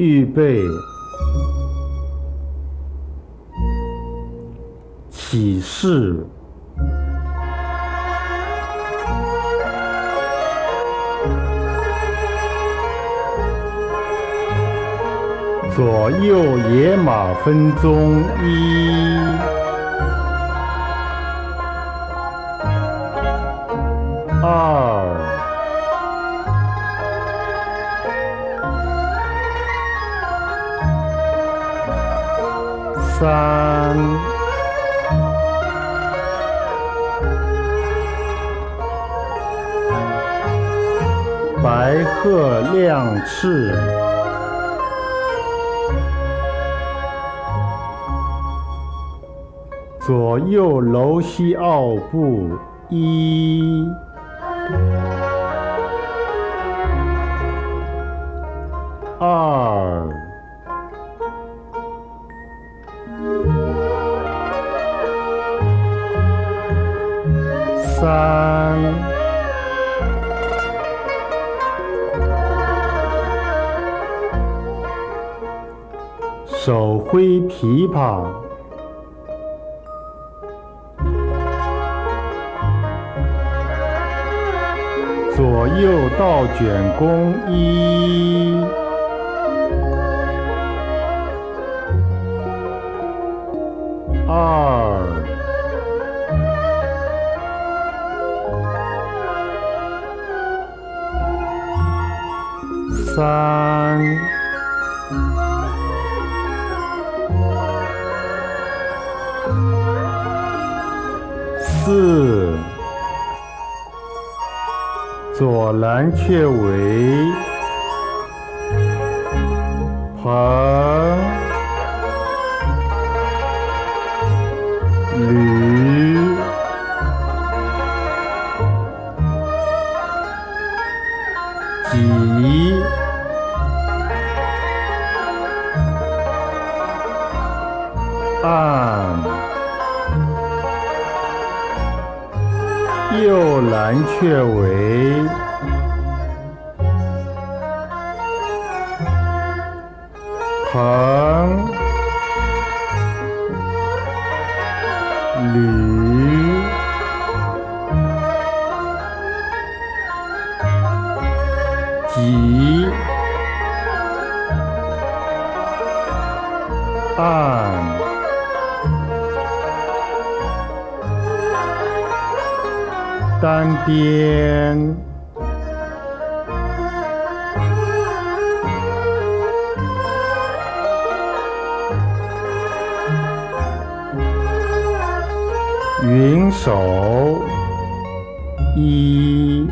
预备，起势，左右野马分鬃一，白鹤亮翅，左右楼西奥步一，二。三，手挥琵琶，左右倒卷弓一，四，左蓝雀尾，鹏，驴，己。按，右蓝却为，鹏，驴，己，按。单边，云手。一，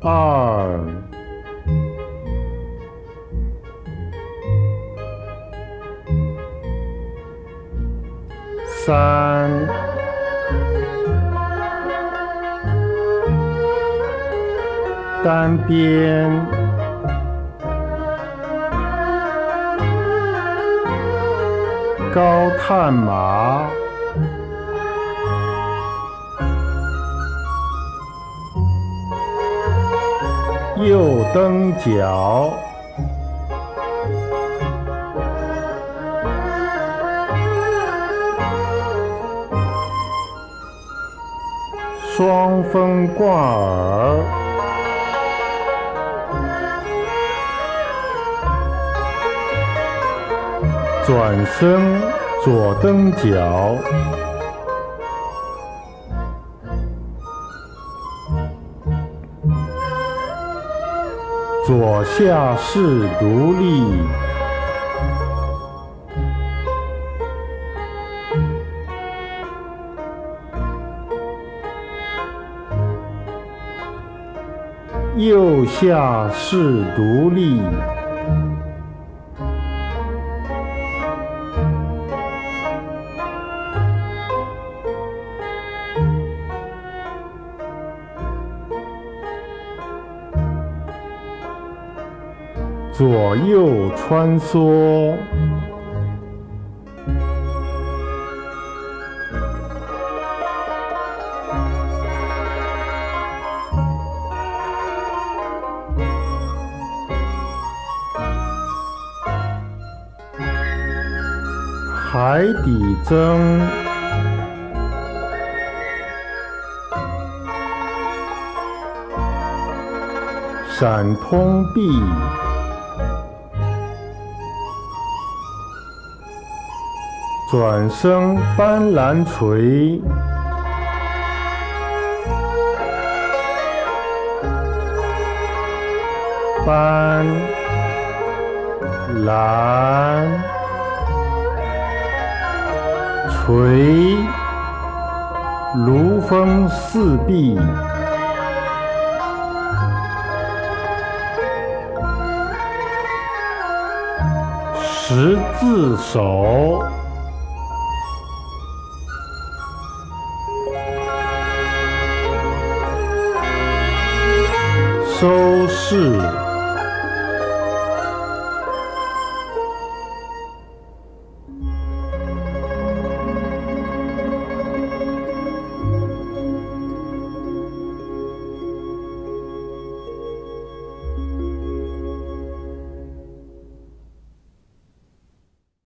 二。三，单边，高探马，右蹬脚。双峰贯耳，转身左蹬脚，左下势独立。右下是独立，左右穿梭。海底针，闪通臂，转身斑斓锤，斑斓。垂如风四壁，十字手，收势。